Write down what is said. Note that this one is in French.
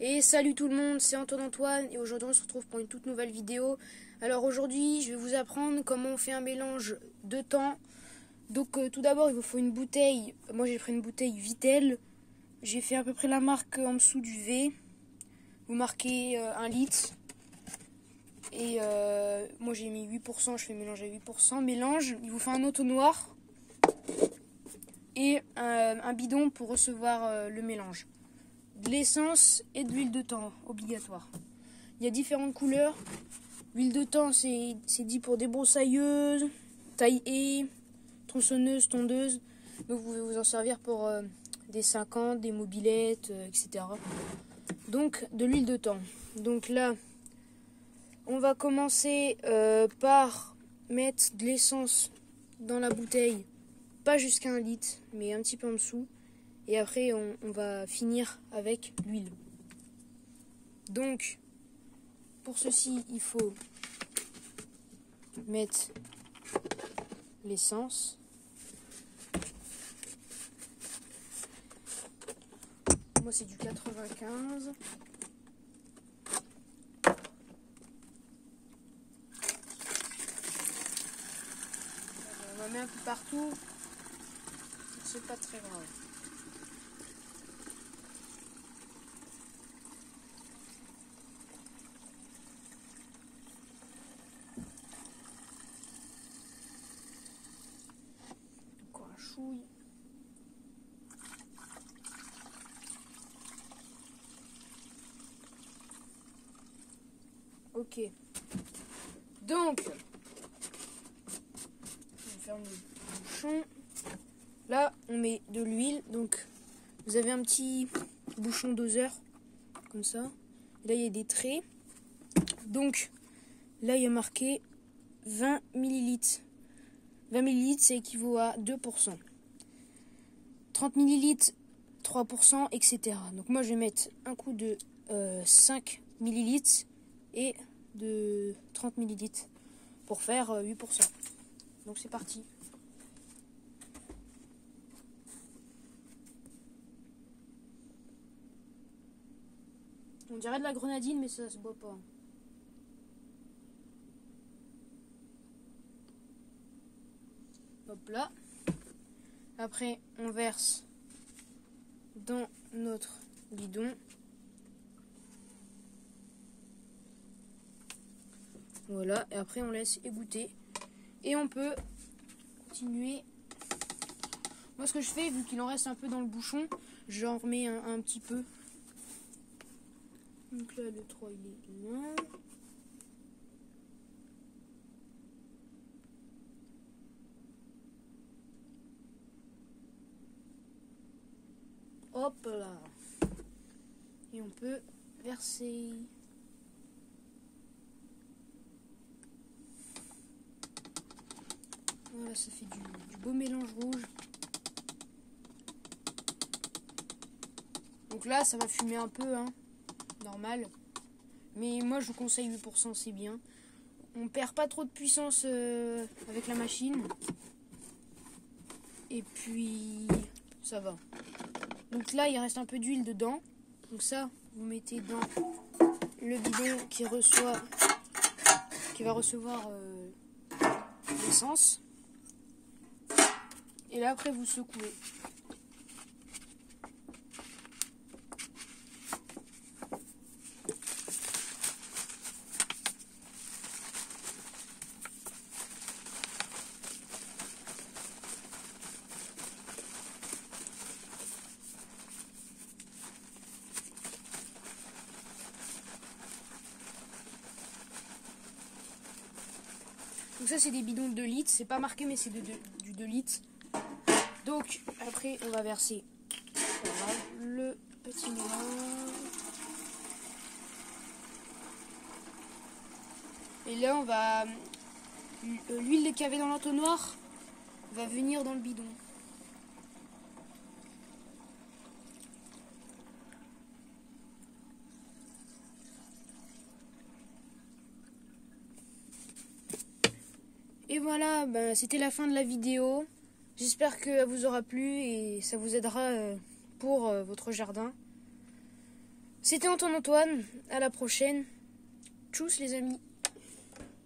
Et salut tout le monde, c'est Antoine Antoine et aujourd'hui on se retrouve pour une toute nouvelle vidéo. Alors aujourd'hui je vais vous apprendre comment on fait un mélange de temps. Donc euh, tout d'abord il vous faut une bouteille, moi j'ai pris une bouteille Vitel. J'ai fait à peu près la marque en dessous du V. Vous marquez euh, un litre. Et euh, moi j'ai mis 8%, je fais mélanger à 8%. Mélange, il vous faut un auto noir et un bidon pour recevoir le mélange de l'essence et de l'huile de thym, obligatoire. Il y a différentes couleurs. L'huile de thym, c'est dit pour des broussailleuses, taille tronçonneuses, tondeuses. Donc vous pouvez vous en servir pour euh, des 50, des mobilettes, euh, etc. Donc de l'huile de thym. Donc là, on va commencer euh, par mettre de l'essence dans la bouteille. Pas jusqu'à un litre, mais un petit peu en dessous. Et après, on, va finir avec l'huile. Donc, pour ceci, il faut mettre l'essence. Moi, c'est du 95. On va mettre un peu partout. C'est pas très grave. Ok. Donc, on ferme le bouchon. Là, on met de l'huile. Donc, vous avez un petit bouchon doseur, comme ça. là, il y a des traits. Donc, là, il y a marqué 20 millilitres. 20 millilitres, c'est équivaut à 2%. 30 millilitres, 3%, etc. Donc moi, je vais mettre un coup de 5 euh, millilitres et de 30 millilitres pour faire 8%. Euh, Donc c'est parti. On dirait de la grenadine, mais ça se boit pas. Là. Après, on verse dans notre bidon. Voilà, et après on laisse égoutter. Et on peut continuer. Moi ce que je fais, vu qu'il en reste un peu dans le bouchon, j'en remets un, petit peu. Donc là le 3 il est loin. Hop là. Et on peut verser. Voilà, ça fait du, beau mélange rouge. Donc là, ça va fumer un peu, hein, normal. Mais moi, je vous conseille 8%, c'est bien. On perd pas trop de puissance euh, avec la machine. Et puis, ça va. Donc là, il reste un peu d'huile dedans. Donc ça, vous mettez dans le bidon qui reçoit, qui va recevoir euh, l'essence. Et là, après, vous secouez. Donc ça c'est des bidons de 2 litres, c'est pas marqué mais c'est du 2 litres. Donc, après, on va verser le petit mélange. Et là, on va. Euh, l'huile avait dans l'entonnoir va venir dans le bidon. Et voilà, ben, c'était la fin de la vidéo. J'espère que vous aura plu et ça vous aidera euh, pour euh, votre jardin. C'était Antoine Antoine. À la prochaine. Tchuss les amis.